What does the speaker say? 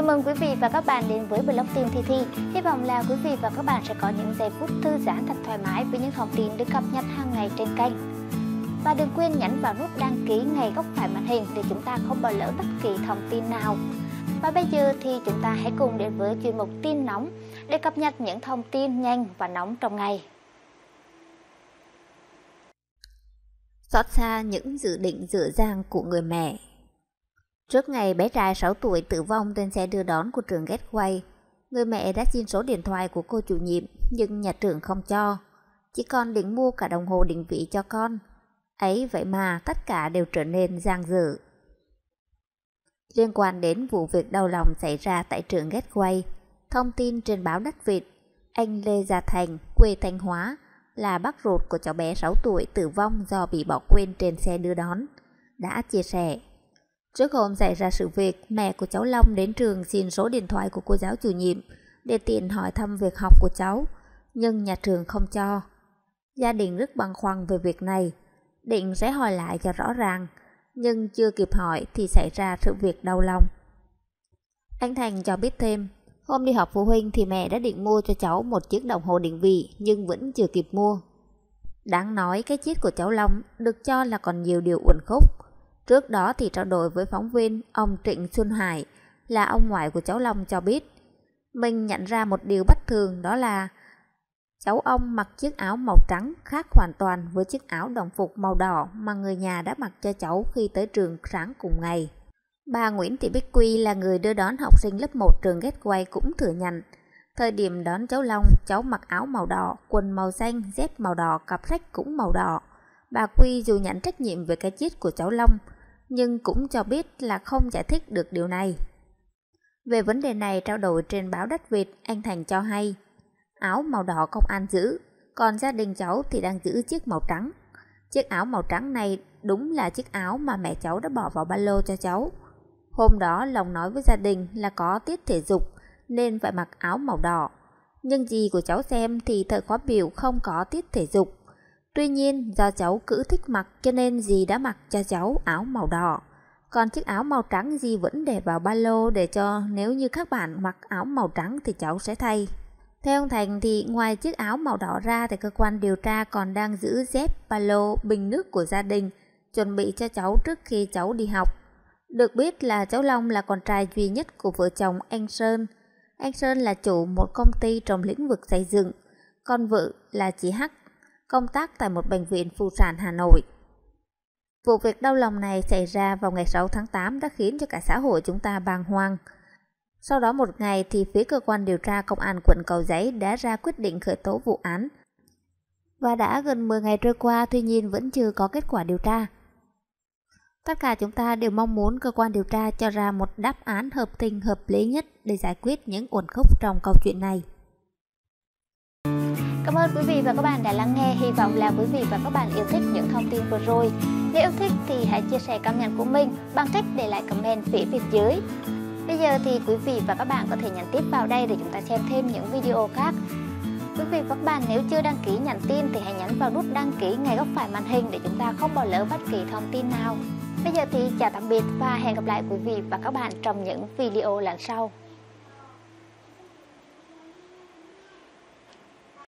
Chào mừng quý vị và các bạn đến với blog tin Thi Thi. Hy vọng là quý vị và các bạn sẽ có những giây phút thư giãn thật thoải mái với những thông tin được cập nhật hàng ngày trên kênh. Và đừng quên nhấn vào nút đăng ký ngay góc phải màn hình để chúng ta không bỏ lỡ bất kỳ thông tin nào. Và bây giờ thì chúng ta hãy cùng đến với chuyên mục tin nóng để cập nhật những thông tin nhanh và nóng trong ngày. Xót xa những dự định dở dang của người mẹ Trước ngày bé trai 6 tuổi tử vong trên xe đưa đón của trường Gateway, người mẹ đã xin số điện thoại của cô chủ nhiệm nhưng nhà trường không cho. Chỉ còn định mua cả đồng hồ định vị cho con. Ấy vậy mà tất cả đều trở nên giang dở. Liên quan đến vụ việc đau lòng xảy ra tại trường Gateway, thông tin trên báo Đất Việt, anh Lê Gia Thành, quê Thanh Hóa, là bác ruột của cháu bé 6 tuổi tử vong do bị bỏ quên trên xe đưa đón, đã chia sẻ. Trước hôm xảy ra sự việc, mẹ của cháu Long đến trường xin số điện thoại của cô giáo chủ nhiệm để tiện hỏi thăm việc học của cháu, nhưng nhà trường không cho. Gia đình rất băn khoăn về việc này, định sẽ hỏi lại cho rõ ràng, nhưng chưa kịp hỏi thì xảy ra sự việc đau lòng. Anh Thành cho biết thêm, hôm đi học phụ huynh thì mẹ đã định mua cho cháu một chiếc đồng hồ định vị nhưng vẫn chưa kịp mua. Đáng nói cái chết của cháu Long được cho là còn nhiều điều uẩn khúc, Trước đó thì trao đổi với phóng viên, ông Trịnh Xuân Hải là ông ngoại của cháu Long cho biết. Mình nhận ra một điều bất thường đó là cháu ông mặc chiếc áo màu trắng khác hoàn toàn với chiếc áo đồng phục màu đỏ mà người nhà đã mặc cho cháu khi tới trường sáng cùng ngày. Bà Nguyễn Thị Bích Quy là người đưa đón học sinh lớp 1 trường Gateway cũng thừa nhận. Thời điểm đón cháu Long, cháu mặc áo màu đỏ, quần màu xanh, dép màu đỏ, cặp sách cũng màu đỏ. Bà Quy dù nhận trách nhiệm về cái chết của cháu Long, nhưng cũng cho biết là không giải thích được điều này. Về vấn đề này trao đổi trên báo Đất Việt, anh Thành cho hay, áo màu đỏ công an giữ, còn gia đình cháu thì đang giữ chiếc màu trắng. Chiếc áo màu trắng này đúng là chiếc áo mà mẹ cháu đã bỏ vào ba lô cho cháu. Hôm đó lòng nói với gia đình là có tiết thể dục nên phải mặc áo màu đỏ. Nhưng gì của cháu xem thì thời khóa biểu không có tiết thể dục. Tuy nhiên do cháu cứ thích mặc cho nên dì đã mặc cho cháu áo màu đỏ. Còn chiếc áo màu trắng dì vẫn để vào ba lô để cho nếu như các bạn mặc áo màu trắng thì cháu sẽ thay. Theo ông Thành thì ngoài chiếc áo màu đỏ ra thì cơ quan điều tra còn đang giữ dép, ba lô, bình nước của gia đình chuẩn bị cho cháu trước khi cháu đi học. Được biết là cháu Long là con trai duy nhất của vợ chồng anh Sơn. Anh Sơn là chủ một công ty trong lĩnh vực xây dựng, con vợ là chị Hắc công tác tại một bệnh viện phụ sản Hà Nội. Vụ việc đau lòng này xảy ra vào ngày 6 tháng 8 đã khiến cho cả xã hội chúng ta bàng hoàng. Sau đó một ngày thì phía cơ quan điều tra công an quận Cầu Giấy đã ra quyết định khởi tố vụ án. Và đã gần 10 ngày trôi qua, tuy nhiên vẫn chưa có kết quả điều tra. Tất cả chúng ta đều mong muốn cơ quan điều tra cho ra một đáp án hợp tình, hợp lý nhất để giải quyết những uẩn khúc trong câu chuyện này. Cảm ơn quý vị và các bạn đã lắng nghe. Hy vọng là quý vị và các bạn yêu thích những thông tin vừa rồi. Nếu yêu thích thì hãy chia sẻ cảm nhận của mình bằng cách để lại comment phía bên dưới. Bây giờ thì quý vị và các bạn có thể nhắn tiếp vào đây để chúng ta xem thêm những video khác. Quý vị và các bạn nếu chưa đăng ký nhắn tin thì hãy nhấn vào nút đăng ký ngay góc phải màn hình để chúng ta không bỏ lỡ bất kỳ thông tin nào. Bây giờ thì chào tạm biệt và hẹn gặp lại quý vị và các bạn trong những video lần sau.